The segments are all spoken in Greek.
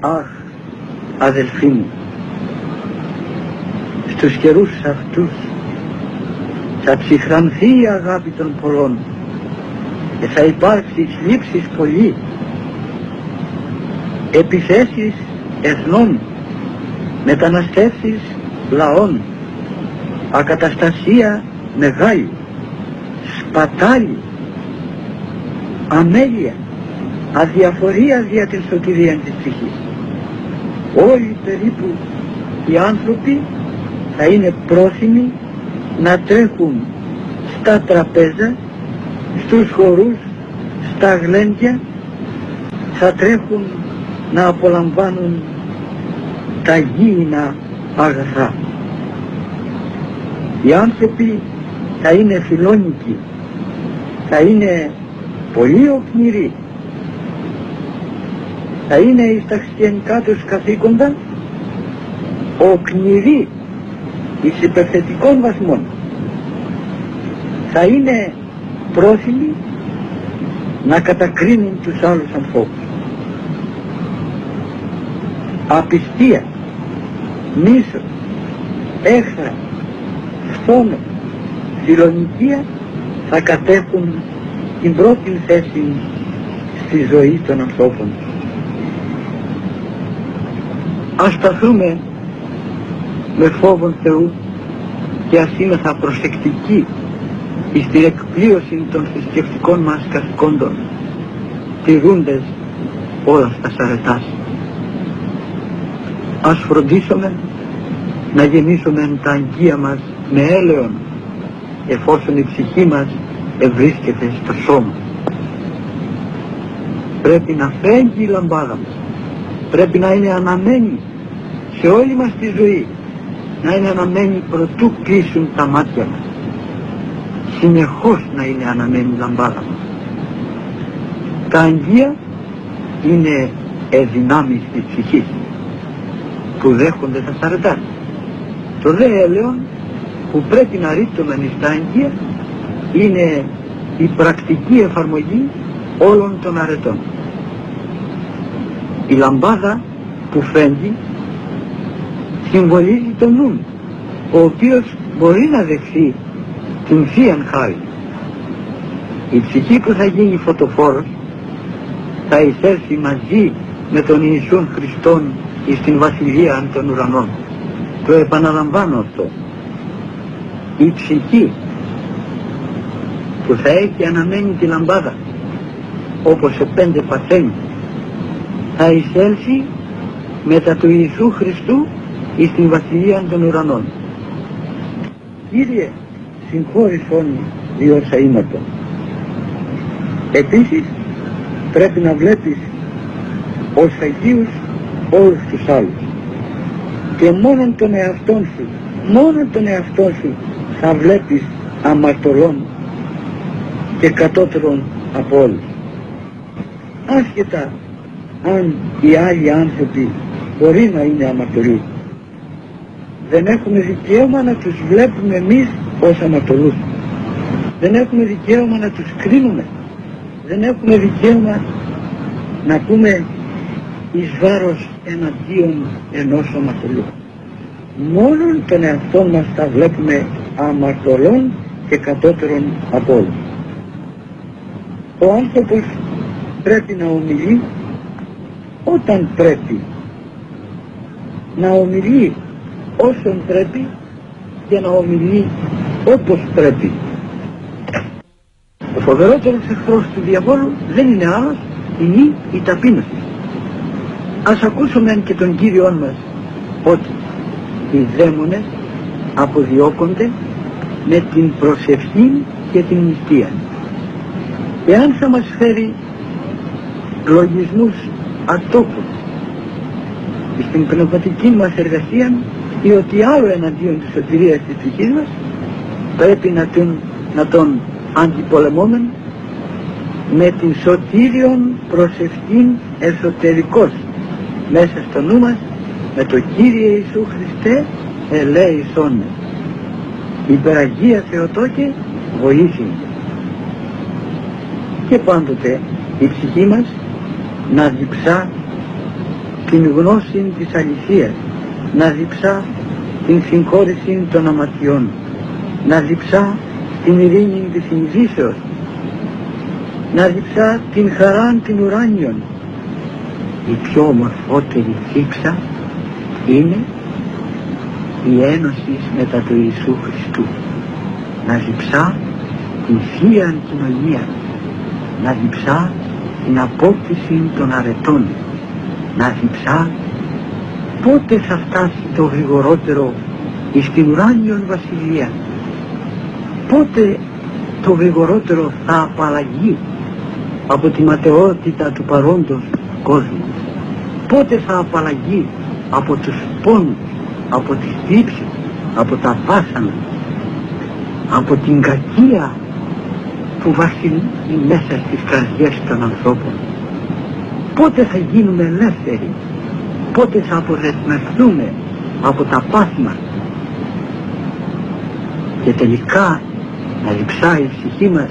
Αχ, αδελφοί μου, στους καιρούς αυτούς θα ψυχρανθεί η αγάπη των πολλών και θα υπάρξει θλίψεις πολύ, επιθέσεις εθνών, μεταναστεύσεις λαών, ακαταστασία μεγάλη, σπατάλη, αμέλεια, αδιαφορία δια την σωτηρία της ψυχής. Όλοι περίπου οι άνθρωποι θα είναι πρόθυμοι να τρέχουν στα τραπέζα, στους χορούς, στα γλέντια, θα τρέχουν να απολαμβάνουν τα γήινα αγαθά. Οι άνθρωποι θα είναι φιλόνικοι, θα είναι πολύ οκνηροί, θα είναι στα χριστιανικά τους καθήκοντα οκνηροί εις υπερθετικών βαθμών. Θα είναι πρόθυμοι να κατακρίνουν τους άλλους ανθρώπους. Απιστία, μίσος, έχθρα, φόνο, φιλονικία θα κατέχουν την πρώτη θέση στη ζωή των ανθρώπων. Ας σταθούμε με φόβον Θεού και ας θα προσεκτικοί στην εκπλήρωση των θρησκευτικών μας καθηκόντων τηρούντες όλα στα σαρετάς. Ας φροντίσουμε να γεννήσουμε τα αγγεία μας με έλεον εφόσον η ψυχή μας ευρίσκεται στο σώμα. Πρέπει να φέγγει η λαμπάδα μας. Πρέπει να είναι αναμένη σε όλη μας τη ζωή. Να είναι αναμένη προτού κλείσουν τα μάτια μας. Συνεχώς να είναι αναμένη η λαμπάδα μας. Τα αγγεία είναι εδυνάμεις της ψυχής που δέχονται τα σαρετά. Το δε έλεον που πρέπει να ρίξουμε στα αγγεία είναι η πρακτική εφαρμογή όλων των αρετών. Η λαμπάδα που φαίνεται συμβολίζει τον νου, ο οποίος μπορεί να δεχθεί την Θείαν Χάρη. Η ψυχή που θα γίνει φωτοφόρος θα εισέλθει μαζί με τον Ιησούν Χριστόν εις την Βασιλεία των Ουρανών. Το επαναλαμβάνω αυτό. Η ψυχή που θα έχει αναμένη τη λαμπάδα όπως σε πέντε παθαίνει θα εισέλθει μετά του Ιησού Χριστού εις την Βασιλεία των Ουρανών. Κύριε, συγχώρησον διόσα ήμαρτον. Επίσης πρέπει να βλέπεις ως Αγίους όλους τους άλλους και μόνον τον εαυτόν σου, μόνον τον εαυτόν σου θα βλέπεις αμαρτωλών και κατώτερων από όλους. Άσχετα αν οι άλλοι άνθρωποι μπορεί να είναι αμαρτωλοί. Δεν έχουμε δικαίωμα να τους βλέπουμε εμείς ως αμαρτωλούς. Δεν έχουμε δικαίωμα να τους κρίνουμε. Δεν έχουμε δικαίωμα να πούμε εις βάρος εναντίον ενός αμαρτωλού. Μόνον τον εαυτό μας θα βλέπουμε αμαρτωλών και κατώτερων από όλους. Ο άνθρωπος πρέπει να ομιλεί όταν πρέπει να ομιλεί όσον πρέπει και να ομιλεί όπως πρέπει. Ο φοβερότερος εχθρός του διαβόλου δεν είναι άλλος είναι η ταπείνωση. Ας ακούσουμε και τον Κύριό μας ότι οι δαίμονες αποδιώκονται με την προσευχή και την νηστεία. Εάν θα μας φέρει λογισμούς ατόπους. Στην πνευματική μας εργασία ή ότι άλλο εναντίον της σωτηρίας της ψυχής μας πρέπει να τον, να τον αντιπολεμούμε με την σωτήριον προσευχήν εσωτερικός μέσα στο νου μας με το Κύριε Ιησού Χριστέ ελέησόν. Υπεραγία Θεοτόκε βοήθη και πάντοτε η ψυχή μας να διψά την γνώση της αληθείας, να διψά την συγχώρηση των αματιών, να διψά την ειρήνη της συνειδήσεως, να διψά την χαρά την ουράνιον. Η πιο ομορφότερη δίψα είναι η ένωση μετά του Ιησού Χριστού. Να διψά την Θεία Κοινωνία, να διψά την απόκτηση των αρετών, να διψά πότε θα φτάσει το γρηγορότερο εις την ουράνιον βασιλεία, πότε το γρηγορότερο θα απαλλαγεί από τη ματαιότητα του παρόντος κόσμου, πότε θα απαλλαγεί από τους πόνους, από τις θλίψεις, από τα βάσανα, από την κακία που βασιλεί μέσα στις καρδιές των ανθρώπων. Πότε θα γίνουμε ελεύθεροι, πότε θα αποδεσμευτούμε από τα πάθημα; Και τελικά να διψάει η ψυχή μας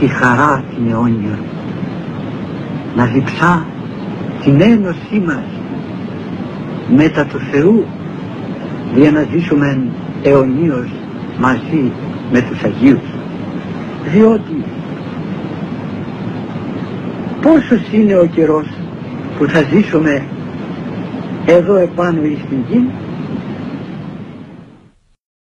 τη χαρά την αιώνια να διψά την ένωσή μας μετά του Θεού για να ζήσουμε αιωνίως μαζί με τους Αγίους διότι πόσος είναι ο καιρός που θα ζήσουμε εδώ επάνω στην γη;